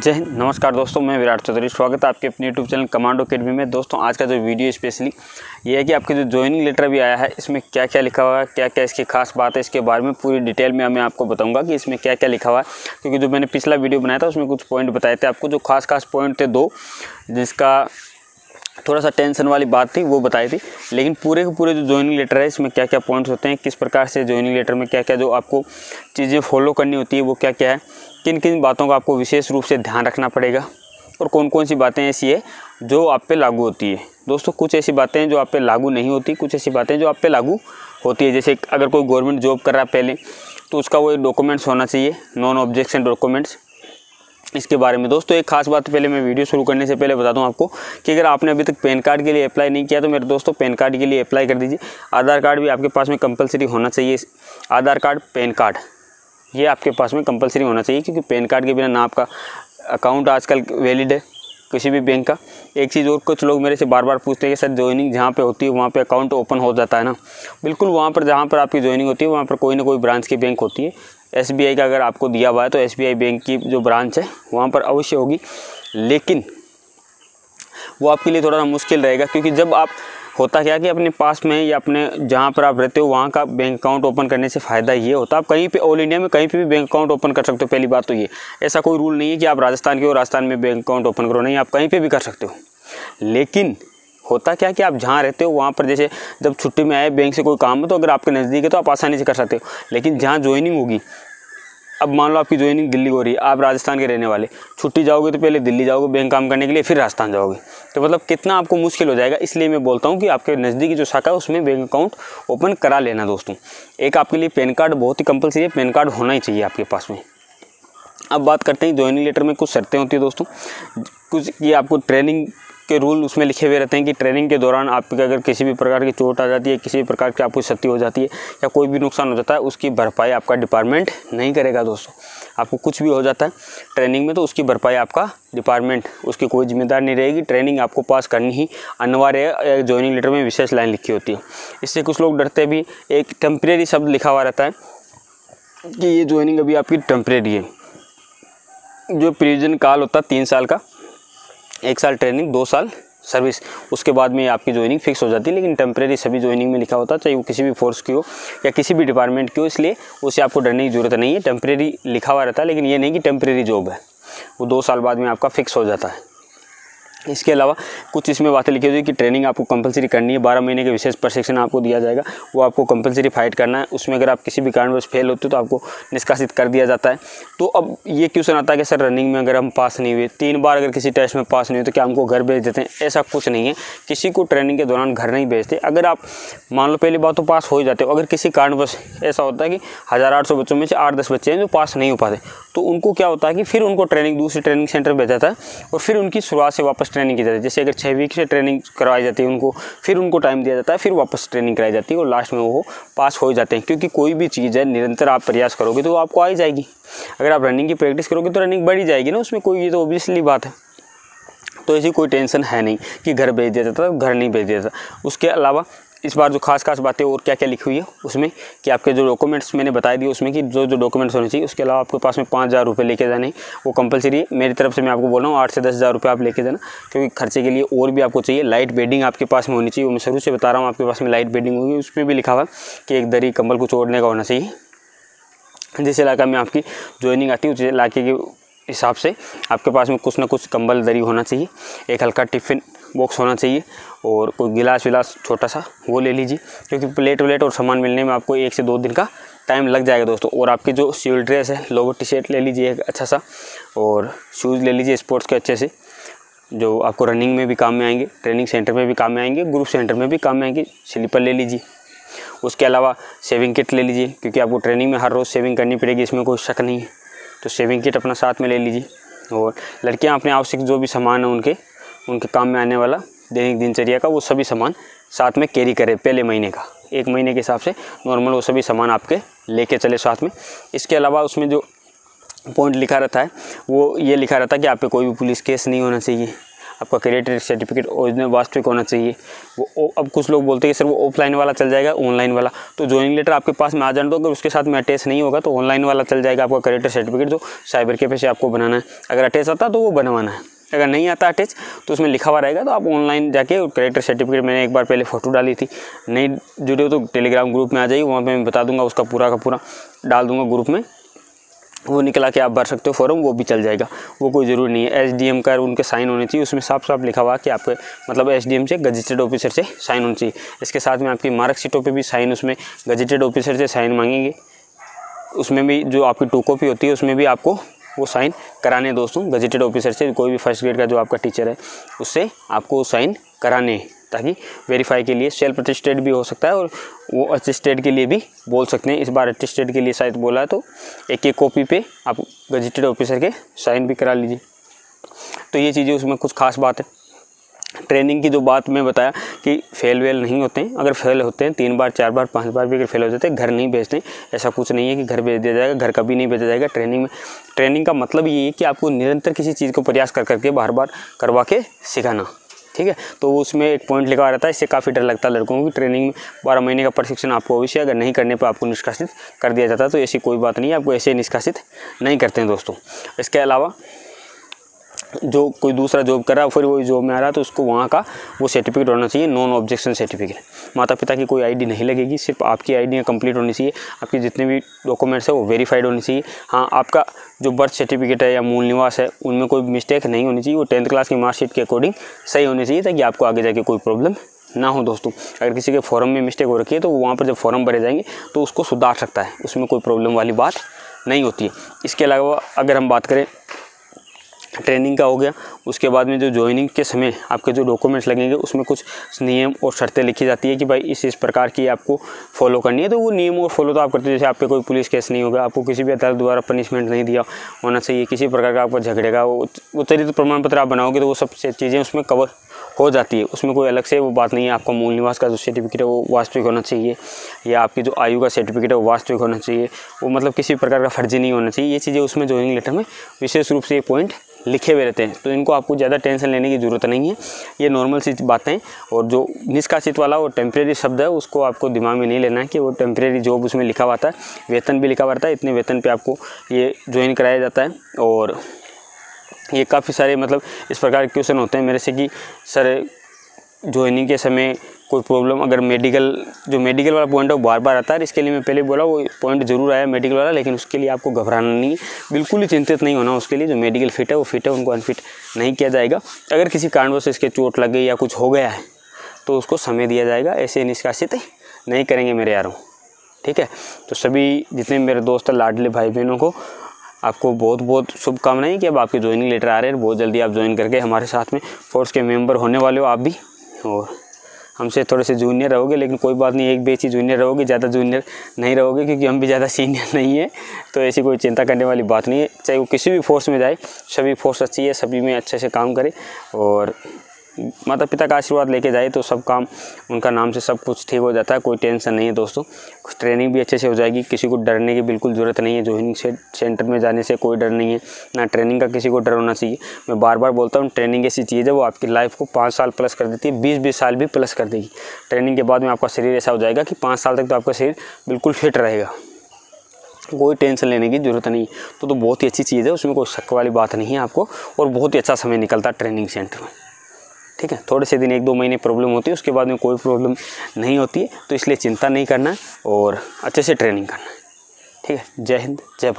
जय हिंद। नमस्कार दोस्तों, मैं विराट चौधरी। स्वागत है आपके अपने यूट्यूब चैनल कमांडो अकेडमी में। दोस्तों, आज का जो वीडियो स्पेशली ये है कि आपके जो ज्वाइनिंग लेटर भी आया है, इसमें क्या क्या लिखा हुआ है क्या क्या इसकी खास बात है, इसके बारे में पूरी डिटेल में मैं आपको बताऊँगा कि इसमें क्या क्या लिखा हुआ है। क्योंकि जो मैंने पिछला वीडियो बनाया था, उसमें कुछ पॉइंट बताए थे आपको। जो खास खास पॉइंट थे दो, जिसका थोड़ा सा टेंशन वाली बात थी, वो बताई थी। लेकिन पूरे के पूरे जो ज्वाइनिंग लेटर है, इसमें क्या क्या पॉइंट्स होते हैं, किस प्रकार से ज्वाइनिंग लेटर में क्या क्या जो आपको चीज़ें फॉलो करनी होती है, वो क्या क्या है किन किन बातों का आपको विशेष रूप से ध्यान रखना पड़ेगा, और कौन कौन सी बातें ऐसी है जो आप पे लागू होती है। दोस्तों, कुछ ऐसी बातें हैं जो आप पे लागू नहीं होती, कुछ ऐसी बातें जो आप पे लागू होती है। जैसे अगर कोई गवर्नमेंट जॉब कर रहा है पहले तो उसका वो डॉक्यूमेंट्स होना चाहिए नॉन ऑब्जेक्शन डॉक्यूमेंट्स इसके बारे में। दोस्तों, एक खास बात पहले मैं वीडियो शुरू करने से पहले बता दूँ आपको कि अगर आपने अभी तक पैन कार्ड के लिए अप्लाई नहीं किया तो मेरे दोस्तों, पैन कार्ड के लिए अप्लाई कर दीजिए। आधार कार्ड भी आपके पास में कंपलसरी होना चाहिए। आधार कार्ड, पैन कार्ड, ये आपके पास में कंपलसरी होना चाहिए, क्योंकि पैन कार्ड के बिना ना आपका अकाउंट आजकल वैलिड है किसी भी बैंक का। एक चीज़ और, कुछ लोग मेरे से बार बार पूछते हैं कि, सर ज्वाइनिंग जहाँ पे होती है, वहाँ पे अकाउंट ओपन हो जाता है ना? बिल्कुल, वहाँ पर, जहाँ पर आपकी ज्वाइनिंग होती है, वहाँ पर कोई ना कोई ब्रांच की बैंक होती है। एसबीआई का अगर आपको दिया हुआ है तो एसबीआई बैंक की जो ब्रांच है, वहाँ पर अवश्य होगी। लेकिन वो आपके लिए थोड़ा सा मुश्किल रहेगा, क्योंकि जब आप, होता क्या कि अपने पास में या अपने जहाँ पर आप रहते हो, वहाँ का बैंक अकाउंट ओपन करने से फ़ायदा ये होता है। आप कहीं पे, ऑल इंडिया में कहीं पे भी बैंक अकाउंट ओपन कर सकते हो, पहली बात तो ये। ऐसा कोई रूल नहीं है कि आप राजस्थान के हो, राजस्थान में बैंक अकाउंट ओपन करो, नहीं, आप कहीं पर भी कर सकते हो। लेकिन होता क्या कि आप जहाँ रहते हो, वहाँ पर जैसे जब छुट्टी में आए, बैंक से कोई काम है तो अगर आपके नज़दीक है तो आप आसानी से कर सकते हो। लेकिन जहाँ ज्वाइनिंग होगी, अब मान लो आपकी ज्वाइनिंग दिल्ली हो रही है, आप राजस्थान के रहने वाले, छुट्टी जाओगे तो पहले दिल्ली जाओगे, बैंक काम करने के लिए, फिर राजस्थान जाओगे। तो मतलब कितना आपको मुश्किल हो जाएगा, इसलिए मैं बोलता हूँ कि आपके नज़दीकी जो शाखा है, उसमें बैंक अकाउंट ओपन करा लेना दोस्तों। एक आपके लिए पैन कार्ड बहुत ही कंपलसरी है पैन कार्ड होना ही चाहिए आपके पास में। अब बात करते हैं ज्वाइनिंग लेटर में कुछ शर्तें होती है दोस्तों। कुछ ये आपको ट्रेनिंग के रूल उसमें लिखे हुए रहते हैं कि ट्रेनिंग के दौरान आपके अगर किसी भी प्रकार की चोट आ जाती है, किसी भी प्रकार की आपको क्षति हो जाती है या कोई भी नुकसान हो जाता है, उसकी भरपाई आपका डिपार्टमेंट नहीं करेगा दोस्तों। आपको कुछ भी हो जाता है ट्रेनिंग में तो उसकी भरपाई आपका डिपार्टमेंट उसकी कोई जिम्मेदार नहीं रहेगी। ट्रेनिंग आपको पास करनी ही अनिवार्य है ज्वाइनिंग लेटर में विशेष लाइन लिखी होती है। इससे कुछ लोग डरते भी, एक टेम्परेरी शब्द लिखा हुआ रहता है कि ये ज्वाइनिंग अभी आपकी टेम्परेरी है। जो प्रिजन काल होता है, तीन साल का एक साल ट्रेनिंग दो साल सर्विस उसके बाद में आपकी ज्वाइनिंग फिक्स हो जाती है, लेकिन टेम्प्रेरी सभी ज्वाइनिंग में लिखा होता है, चाहे वो किसी भी फोर्स की हो या किसी भी डिपार्टमेंट की हो, इसलिए उसे आपको डरने की ज़रूरत नहीं है। टेम्प्रेरी लिखा हुआ रहता है, लेकिन ये नहीं कि टेम्प्रेरी जॉब है। वो दो साल बाद में आपका फिक्स हो जाता है। इसके अलावा कुछ इसमें बातें लिखी हुई कि ट्रेनिंग आपको कंपलसरी करनी है। बारह महीने के विशेष प्रशिक्षण आपको दिया जाएगा। वो आपको कंपलसरी फाइट करना है। उसमें अगर आप किसी भी कारणवश फेल होते हो तो आपको निष्कासित कर दिया जाता है। तो अब ये क्वेश्चन आता है कि सर रनिंग में अगर हम पास नहीं हुए, तीन बार अगर किसी टेस्ट में पास नहीं हुए तो क्या हमको घर भेज देते हैं? ऐसा कुछ नहीं है। किसी को ट्रेनिंग के दौरान घर नहीं भेजते। अगर आप, मान लो पहली बात तो पास हो ही जाते हो। अगर किसी कारणवश ऐसा होता है कि हज़ार आठ सौ बच्चों में से आठ दस बच्चे हैं जो पास नहीं हो पाते तो उनको क्या होता है कि फिर उनको ट्रेनिंग दूसरे ट्रेनिंग सेंटर भेजा जाता है और फिर उनकी शुरुआत से वापस ट्रेनिंग की जाती है। जैसे अगर छः वीक से ट्रेनिंग करवाई जाती है उनको, फिर उनको टाइम दिया जाता है, फिर वापस ट्रेनिंग कराई जाती है और लास्ट में वो पास हो जाते हैं। क्योंकि कोई भी चीज़ है, निरंतर आप प्रयास करोगे तो आपको आ ही जाएगी। अगर आप रनिंग की प्रैक्टिस करोगे तो रनिंग बढ़ी जाएगी ना उसमें, कोई ये तो ओबियसली बात है। तो ऐसी कोई टेंशन है नहीं कि घर भेज दिया जाता, घर नहीं भेज दिया जाता। उसके अलावा इस बार जो खास खास बातें और क्या क्या लिखी हुई है, उसमें कि आपके जो डॉक्यूमेंट्स मैंने बताए दिए, उसमें कि जो जो डॉक्यूमेंट्स होने चाहिए, उसके अलावा आपके पास में पाँच हज़ार रुपये लेके जाने वो कंपलसरी है। मेरी तरफ़ से मैं आपको बोल रहा हूँ, आठ से दस हज़ार रुपये आप लेके जाना, क्योंकि खर्चे के लिए और भी आपको चाहिए। लाइट बेडिंग आपके पास में होनी चाहिए मैं शुरू से बता रहा हूँ, आपके पास में लाइट बेडिंग होगी, उसमें भी लिखा हुआ कि एक दरी कंबल को छोड़ने का होना चाहिए। जिस इलाका में आपकी ज्वाइनिंग आती है, उस इलाके के हिसाब से आपके पास में कुछ ना कुछ कंबल दरी होना चाहिए। एक हल्का टिफ़िन बॉक्स होना चाहिए और कोई गिलास विलास छोटा सा, वो ले लीजिए। क्योंकि प्लेट व्लेट और सामान मिलने में आपको एक से दो दिन का टाइम लग जाएगा दोस्तों। और आपकी जो सिविल ड्रेस है लोवर टी शर्ट ले लीजिए एक अच्छा सा, और शूज़ ले लीजिए स्पोर्ट्स के अच्छे से, जो आपको रनिंग में भी काम में आएँगे ट्रेनिंग सेंटर में भी काम में आएँगे ग्रुप सेंटर में भी काम में आएँगे स्लीपर ले लीजिए। उसके अलावा सेविंग किट ले लीजिए, क्योंकि आपको ट्रेनिंग में हर रोज़ सेविंग करनी पड़ेगी, इसमें कोई शक नहीं है। तो सेविंग किट अपना साथ में ले लीजिए। और लड़कियाँ अपने आवश्यक जो भी सामान है उनके उनके काम में आने वाला दैनिक दिनचर्या का वो सभी सामान साथ में कैरी करें पहले महीने का। एक महीने के हिसाब से नॉर्मल वो सभी सामान आपके लेके चले साथ में। इसके अलावा उसमें जो पॉइंट लिखा रहता है, वो ये लिखा रहता है कि आप पे कोई भी पुलिस केस नहीं होना चाहिए। आपका क्रेडिट सर्टिफिकेट ओरिजिनल वास्तविक होना चाहिए। वो अब कुछ लोग बोलते हैं कि सर वो ऑफलाइन वाला चल जाएगा ऑनलाइन वाला। तो ज्वाइनिंग लेटर आपके पास में आ जाने दो, अगर उसके साथ में अटैच नहीं होगा तो ऑनलाइन वाला चल जाएगा आपका क्रेडिट सर्टिफिकेट जो साइबर कैफ़े से आपको बनाना है। अगर अटैच आता तो वो बनवाना है। अगर नहीं आता अटैच तो उसमें लिखा हुआ रहेगा तो आप ऑनलाइन जाके करेक्टर सर्टिफिकेट मैंने एक बार पहले फ़ोटो डाली थी। नहीं जुड़े हो तो टेलीग्राम ग्रुप में आ जाइए, वहाँ पे मैं बता दूँगा उसका पूरा का पूरा, डाल दूँगा ग्रुप में। वो निकला के आप भर सकते हो फॉर्म वो भी चल जाएगा। वो कोई ज़रूरी नहीं है। एस डी एम का उनके साइन होने चाहिए, उसमें साफ़ साफ़ लिखा हुआ कि आपके मतलब एस डी एम से गजिस्टर्ड ऑफिसर से साइन होनी चाहिए। इसके साथ में आपकी मार्कशीटों पे भी साइन उसमें गजिस्टर्ड ऑफिसर से साइन मांगेंगे। उसमें भी जो आपकी टू कॉपी होती है, उसमें भी आपको वो साइन कराने दोस्तों। गजेटेड ऑफिसर से कोई भी फ़र्स्ट ग्रेड का जो आपका टीचर है, उससे आपको साइन कराने ताकि वेरीफाई के लिए सेल्फ अटेस्टेड भी हो सकता है और वो अटेस्टेड के लिए भी बोल सकते हैं। इस बार अटेस्टेड के लिए शायद बोला तो एक एक कॉपी पे आप गजेटेड ऑफिसर के साइन भी करा लीजिए। तो ये चीज़ें उसमें कुछ खास बात है। ट्रेनिंग की जो बात मैं बताया कि फेल वेल नहीं होते हैं। अगर फेल होते हैं, तीन बार, चार बार, पाँच बार भी अगर फेल हो जाते हैं, घर नहीं भेजते ऐसा कुछ नहीं है कि घर भेज दिया जाएगा, घर कभी नहीं भेजा जाएगा। ट्रेनिंग में ट्रेनिंग का मतलब ये है कि आपको निरंतर किसी चीज़ को प्रयास कर करके बार बार करवा के सिखाना, ठीक है? तो उसमें एक पॉइंट लिखा रहता है, इससे काफ़ी डर लगता है लड़कों की ट्रेनिंग में बारह महीने का प्रशिक्षण आपको अवश्य अगर नहीं करने पर आपको निष्कासित कर दिया जाता है तो ऐसी कोई बात नहीं है। आपको ऐसे निष्कासित नहीं करते हैं दोस्तों। इसके अलावा जो कोई दूसरा जॉब कर रहा है, फिर वही जॉब में आ रहा है तो उसको वहाँ का वो सर्टिफिकेट होना चाहिए नॉन ऑब्जेक्शन सर्टिफिकेट माता पिता की कोई आईडी नहीं लगेगी, सिर्फ़ आपकी आईडी कंप्लीट होनी चाहिए, आपके जितने भी डॉक्यूमेंट्स हैं वो वेरीफाइड होनी चाहिए। हाँ आपका जो बर्थ सर्टिफिकेट है या मूल निवास है, उनमें कोई मिस्टेक नहीं होनी चाहिए, वो टेंथ क्लास की मार्कशीट के अकॉर्डिंग सही होनी चाहिए, ताकि आपको आगे जाके कोई प्रॉब्लम ना हो दोस्तों। अगर किसी के फॉर्म में मिस्टेक हो रखी है तो वहाँ पर जब फॉर्म भरे जाएँगे तो उसको सुधार सकता है, उसमें कोई प्रॉब्लम वाली बात नहीं होती है। इसके अलावा अगर हम बात करें ट्रेनिंग का हो गया। उसके बाद में जो ज्वाइनिंग के समय आपके जो डॉक्यूमेंट्स लगेंगे, उसमें कुछ नियम और शर्तें लिखी जाती है कि भाई इस इस प्रकार की आपको फॉलो करनी है। तो वो नियम और फॉलो तो आप करते हैं, जैसे आपके कोई पुलिस केस नहीं होगा आपको किसी भी अदालत द्वारा पनिशमेंट नहीं दिया होना चाहिए, किसी प्रकार का आपको झगड़े का, वो चरित्र प्रमाण पत्र आप बनाओगे तो वो सब चीज़ें उसमें कवर हो जाती है। उसमें कोई अलग से वो बात नहीं है, आपका मूल निवास का जो सर्टिफिकेट है वो वास्तविक होना चाहिए, या आपकी जो आयु का सर्टिफिकेट है वो वास्तविक होना चाहिए, वो मतलब किसी प्रकार का फर्जी नहीं होना चाहिए। ये चीज़ें उसमें ज्वाइनिंग लेटर में विशेष रूप से ये पॉइंट लिखे हुए रहते हैं। तो इनको आपको ज़्यादा टेंशन लेने की ज़रूरत नहीं है। ये नॉर्मल सी बातें और जो निष्कासित वाला वो टेम्प्रेरी शब्द है, उसको आपको दिमाग में नहीं लेना है कि वो टेम्प्रेरी जॉब उसमें लिखा हुआ था, वेतन भी लिखा हुआ था, इतने वेतन पर आपको ये ज्वाइन कराया जाता है। और ये काफ़ी सारे मतलब इस प्रकार के क्वेश्चन होते हैं मेरे से कि, सर ज्वाइनिंग के समय कोई प्रॉब्लम अगर मेडिकल जो मेडिकल वाला पॉइंट है, वो बार बार आता है इसके लिए मैं पहले बोला, वो पॉइंट ज़रूर आया मेडिकल वाला, लेकिन उसके लिए आपको घबराना नहीं बिल्कुल ही चिंतित नहीं होना उसके लिए, जो मेडिकल फिट है, वो फिट है, उनको अनफिट नहीं किया जाएगा। अगर किसी कारणवश इसके चोट लग गई या कुछ हो गया है तो उसको समय दिया जाएगा, ऐसे निष्कासित नहीं करेंगे मेरे यारों। ठीक है? तो सभी जितने मेरे दोस्त लाडले भाई बहनों को, आपको बहुत बहुत शुभकामनाएँ कि अब आपके ज्वाइनिंग लेटर आ रहे हैं, बहुत जल्दी आप ज्वाइन करके हमारे साथ में फोर्स के मेंबर होने वाले हो आप भी, और हमसे थोड़े से जूनियर रहोगे, लेकिन कोई बात नहीं, एक बेच ही जूनियर रहोगे, ज़्यादा जूनियर नहीं रहोगे, क्योंकि हम भी ज़्यादा सीनियर नहीं है तो ऐसी कोई चिंता करने वाली बात नहीं है। चाहे वो किसी भी फोर्स में जाए, सभी फोर्स अच्छी है, सभी में अच्छे से काम करे, और माता पिता का आशीर्वाद लेके जाए तो सब काम उनका नाम से सब कुछ ठीक हो जाता है, कोई टेंशन नहीं है दोस्तों। ट्रेनिंग भी अच्छे से हो जाएगी, किसी को डरने की बिल्कुल ज़रूरत नहीं है ज्वाइनिंग सेंटर में जाने से कोई डर नहीं है, ना ट्रेनिंग का किसी को डर होना चाहिए। मैं बार बार बोलता हूँ ट्रेनिंग ऐसी चीज़ है, वो आपकी लाइफ को पाँच साल प्लस कर देती है बीस बीस साल भी प्लस कर देगी। ट्रेनिंग के बाद में आपका शरीर ऐसा हो जाएगा कि पाँच साल तक तो आपका शरीर बिल्कुल फिट रहेगा। कोई टेंशन लेने की ज़रूरत नहीं तो तो बहुत ही अच्छी चीज़ है, उसमें कोई शक वाली बात नहीं है आपको, और बहुत ही अच्छा समय निकलता है ट्रेनिंग सेंटर में। ठीक है? थोड़े से दिन, एक दो महीने प्रॉब्लम होती है, उसके बाद में कोई प्रॉब्लम नहीं होती है तो इसलिए चिंता नहीं करना और अच्छे से ट्रेनिंग करना। ठीक है? जय हिंद, जय भारत।